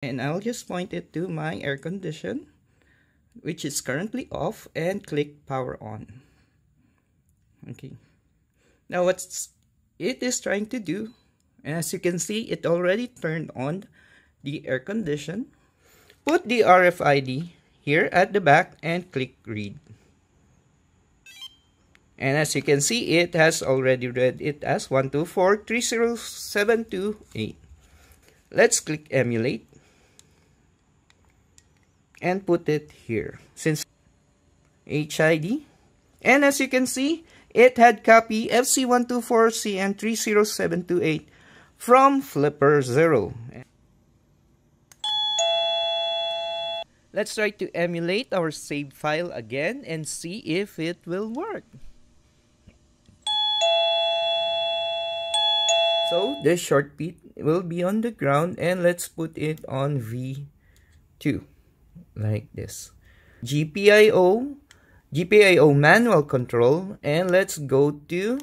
And I'll just point it to my air condition, which is currently off, and click power on. Okay. Now what's it is trying to do, and as you can see, it already turned on the air condition. Put the RFID here at the back and click read. And as you can see, it has already read it as 1243078. Let's click emulate and put it here since HID. And as you can see, it had copy FC124CN30728 from Flipper Zero. Let's try to emulate our save file again and see if it will work. So the short beat will be on the ground and let's put it on V2 like this. GPIO, GPIO manual control and let's go to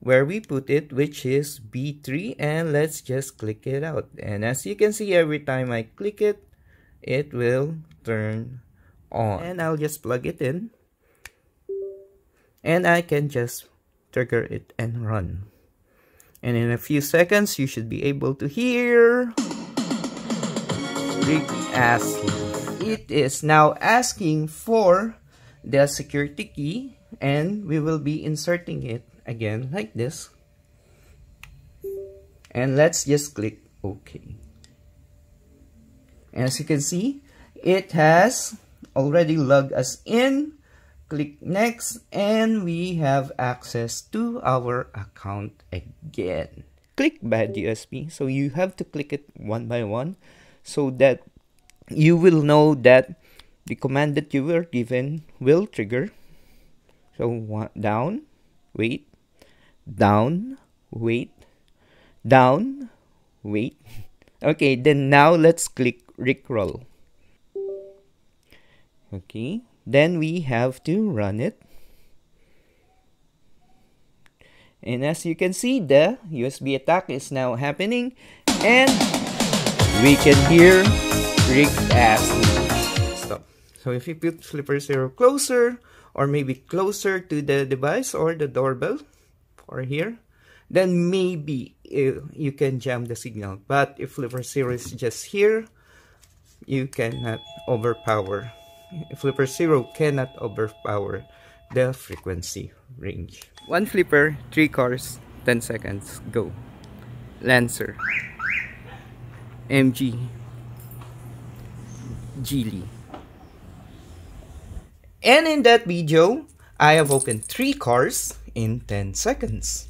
where we put it which is B3 and let's just click it out and as you can see every time I click it it will turn on. And I'll just plug it in. And I can just trigger it and run. And in a few seconds, you should be able to hear Rick asking. It is now asking for the security key and we will be inserting it again like this. And let's just click OK. As you can see, it has already logged us in. Click next and we have access to our account again. Click bad USB. So you have to click it one by one so that you will know that the command that you were given will trigger. So one, down, wait, down, wait, down, wait. Okay, then now let's click Rickroll. Okay, then we have to run it. And as you can see, the USB attack is now happening and we can hear Stop. So if you put Flipper Zero closer or maybe closer to the device or the doorbell or here, then maybe uh, you can jam the signal. But if Flipper Zero is just here, you cannot overpower. Flipper Zero cannot overpower the frequency range. One flipper, three cars, 10 seconds, go. Lancer, MG, Geely. And in that video, I have opened three cars in 10 seconds.